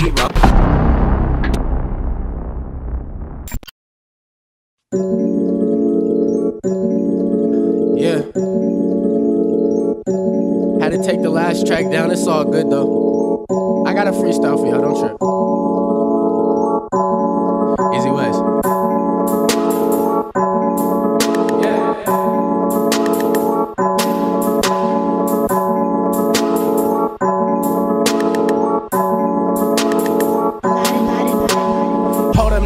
Yeah. Had to take the last track down. It's all good though. I got a freestyle for y'all. Don't trip.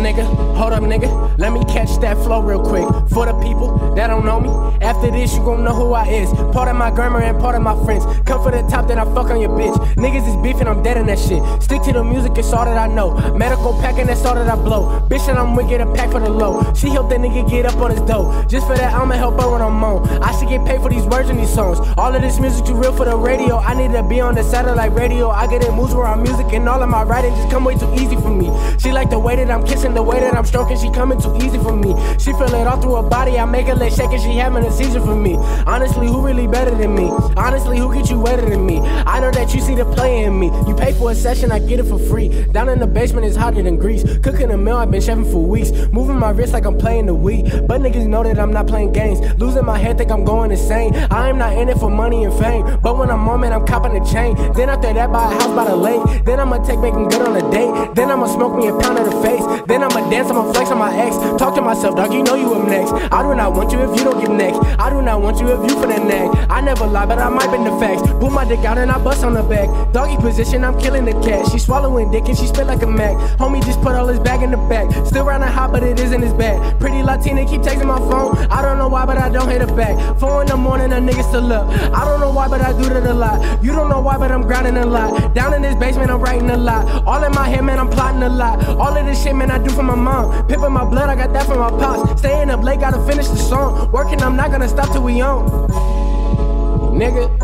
Nigga. Hold up, nigga. Let me catch that flow real quick. For the people that don't know me, after this, you gon' know who I is. Part of my grammar and part of my friends. Come for the top, then I fuck on your bitch. Niggas is beefing, I'm dead in that shit. Stick to the music, it's all that I know. Medical packing, that's all that I blow. Bitch, and I'm wicked, a pack for the low. She helped that nigga get up on his dough. Just for that, I'ma help her when I'm on. I should get paid for these words and these songs. All of this music too real for the radio. I need to be on the satellite radio. I get in moods where I'm music and all of my writing just come way too easy for me. She like the way that I'm kissing, the way that I'm stroking. She coming too easy for me. She feel it all through her body. I make her leg shake and she having a seizure for me. Honestly, who really better than me? Honestly, who get you wetter than me? I know that you see the play in me. You pay for a session, I get it for free. Down in the basement it's hotter than grease. Cooking a meal, I've been chefing for weeks. Moving my wrist like I'm playing the Wii. But niggas know that I'm not playing games. Losing my head, think I'm going insane. I am not in it for money and fame. But when I'm on, man, I'm copping a chain. Then after that, buy a house by the lake. Then I'ma take making good on a date. Then I'ma smoke me a pound of the face. Then I'ma dance, I'ma flex on my ex. Talk to myself, dog, you know you up next. I do not want you if you don't give next. I do not want you if you for the neck. I never lie, but I might bend the facts. Pull my dick out and I bust on the back. Doggy position, I'm killing the cat. She swallowing dick and she spit like a Mac. Homie just put all his bag in the back. Still running hot, but it isn't his bad. Pretty Latina keep texting my phone. I don't know why, but I don't hit it back. Four in the morning, a nigga still up. I don't know why, but I do that a lot. You don't know why, but I'm grinding a lot. Down in this basement, I'm writing a lot. All in my head, man, I'm plotting a lot. All of this shit, man, I do for my mom. Pimping my blood, I got that from my pops. Staying up late, gotta finish the song. Working, I'm not gonna stop till we on. Nigga.